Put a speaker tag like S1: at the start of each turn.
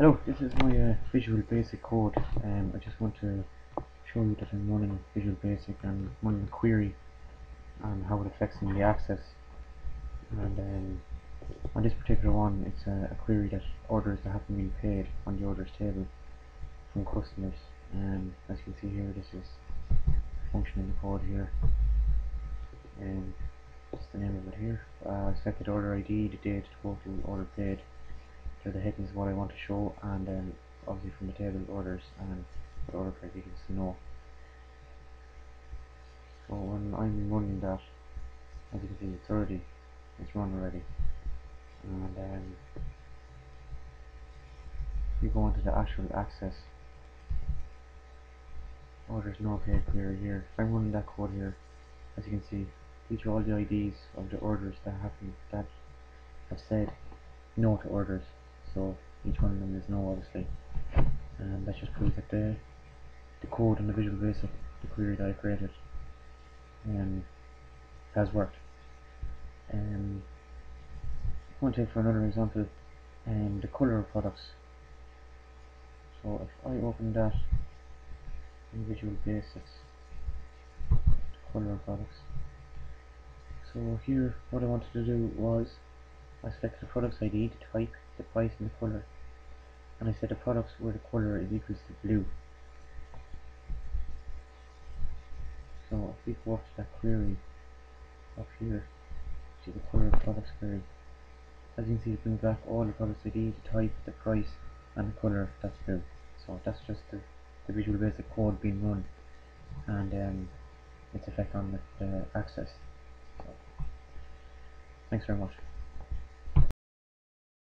S1: Hello, this is my uh, Visual Basic code. Um, I just want to show you that I'm running Visual Basic and running a query and how it affects in the access. And um, on this particular one, it's a, a, query that orders that haven't been paid on the orders table from customers. Um, as you can see here, this is function in the code here. And um, that's the name of it here. Uh, selected order ID, the date, total, order paid they're the headings what I want to show and then obviously from the table orders and the order criteria to know. So when I'm running that, as you can see it's already, it's run already. And then we go into the actual access oh, orders no paid query here. If I'm running that code here, as you can see, these are all the IDs of the orders that happen that have said no to orders so each one of them is no obviously. And that just proves that the the code and the visual basic the query that I created um, has worked. Um, I want to take for another example um, the color of products. So if I open that in visual basics color of products. So here what I wanted to do was I select the products ID, the type, the price and the color. And I set the products where the color is equal to blue. So if we go up to that query up here see the color of products query as you can see it brings back all the products ID, the type, the price and the color that's blue. So that's just the, the visual basic code being run. And um, its effect on the, the access. So, thanks very much